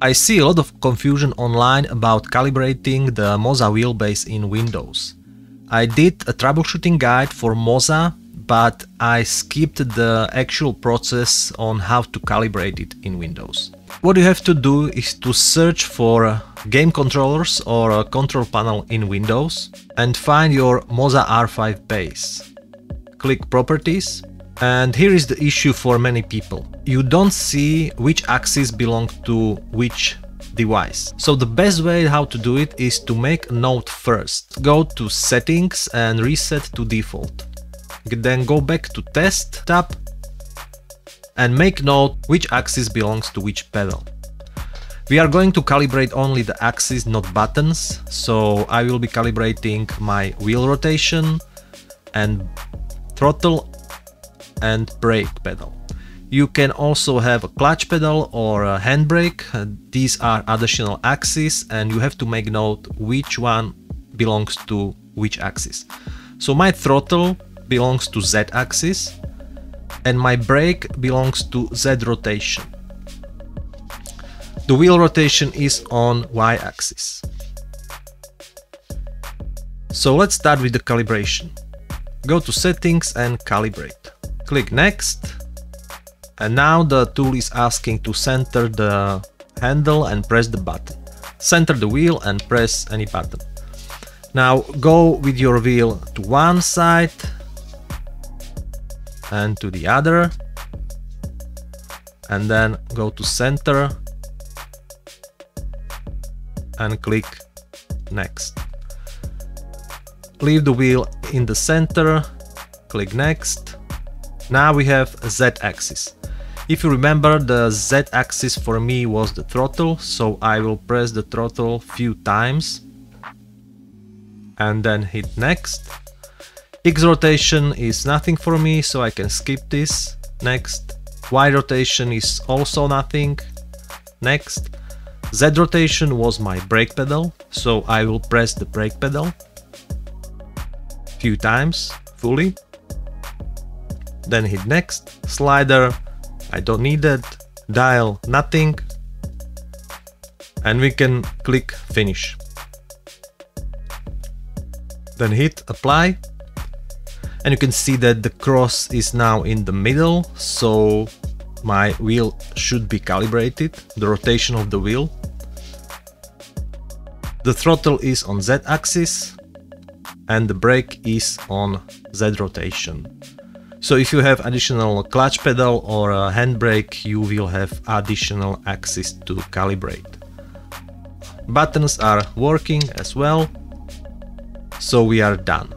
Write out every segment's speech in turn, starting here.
I see a lot of confusion online about calibrating the Moza wheelbase in Windows. I did a troubleshooting guide for Moza, but I skipped the actual process on how to calibrate it in Windows. What you have to do is to search for game controllers or control panel in Windows and find your Moza R5 base. Click Properties and here is the issue for many people. You don't see which axis belongs to which device. So the best way how to do it is to make a note first. Go to settings and reset to default. Then go back to test tab and make note which axis belongs to which pedal. We are going to calibrate only the axis, not buttons, so I will be calibrating my wheel rotation and throttle and brake pedal. You can also have a clutch pedal or a handbrake. Uh, these are additional axes and you have to make note which one belongs to which axis. So my throttle belongs to Z axis and my brake belongs to Z rotation. The wheel rotation is on Y axis. So let's start with the calibration. Go to settings and calibrate. Click next. And now the tool is asking to center the handle and press the button. Center the wheel and press any button. Now go with your wheel to one side and to the other and then go to center and click next. Leave the wheel in the center, click next. Now we have Z-axis. If you remember, the Z-axis for me was the throttle, so I will press the throttle few times and then hit next. X rotation is nothing for me, so I can skip this. Next. Y rotation is also nothing. Next. Z rotation was my brake pedal, so I will press the brake pedal few times fully. Then hit next. Slider, I don't need that. Dial, nothing. And we can click finish. Then hit apply and you can see that the cross is now in the middle so my wheel should be calibrated the rotation of the wheel the throttle is on z axis and the brake is on z rotation so if you have additional clutch pedal or a handbrake you will have additional axis to calibrate buttons are working as well so we are done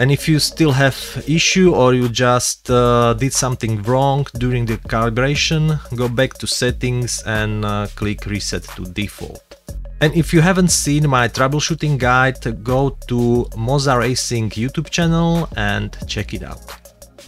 and if you still have issue or you just uh, did something wrong during the calibration, go back to settings and uh, click reset to default. And if you haven't seen my troubleshooting guide, go to Moza Racing YouTube channel and check it out.